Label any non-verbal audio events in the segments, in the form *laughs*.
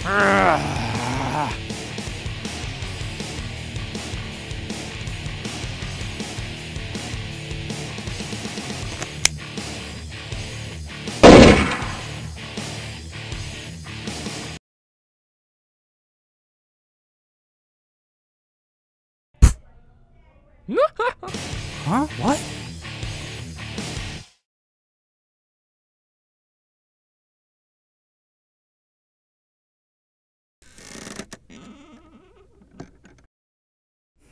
*laughs* huh? What?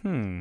Hmm.